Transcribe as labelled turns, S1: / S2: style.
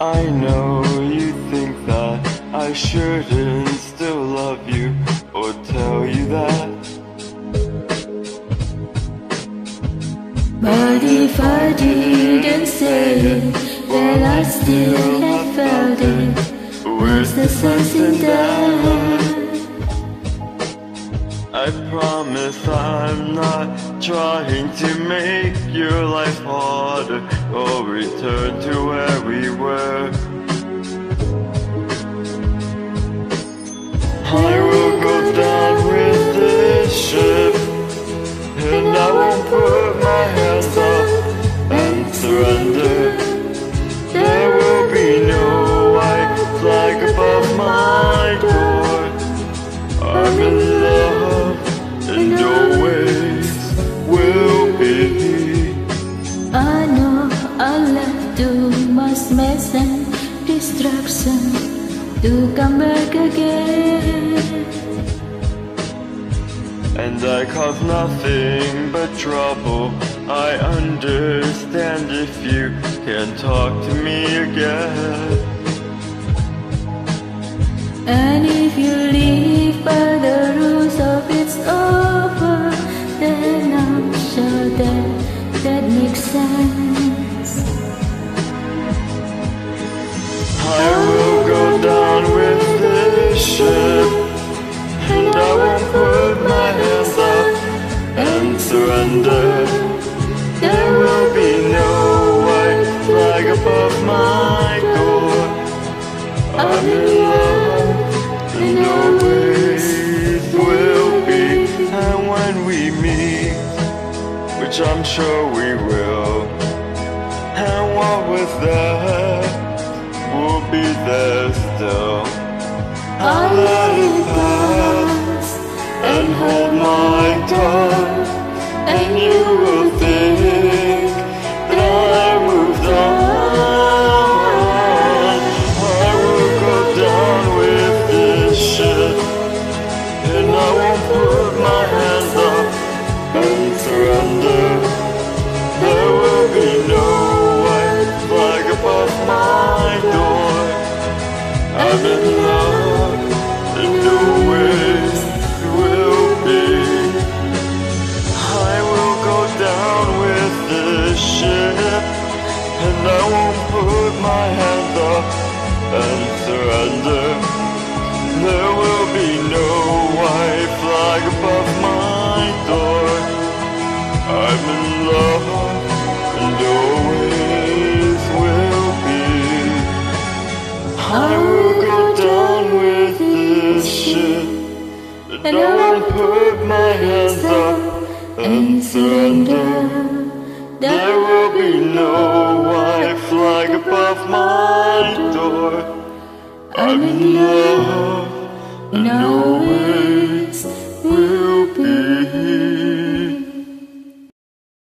S1: I know you think that I shouldn't still love you or tell you that
S2: But if I didn't say it, then I still have felt it Where's the sense in that?
S1: Promise I'm not trying to make your life harder or return to where we were. I will go down with this ship,
S2: mess and destruction to come back again.
S1: And I cause nothing but trouble. I understand if you can talk to me again.
S2: And
S1: which I'm sure we will, and what was there will be there still. I'll let it pass and hold I'm in love, and always will be. I will go down with this ship, and I won't put my hand up and surrender. There surrender. There will be no white flag above my door. I'm in love, and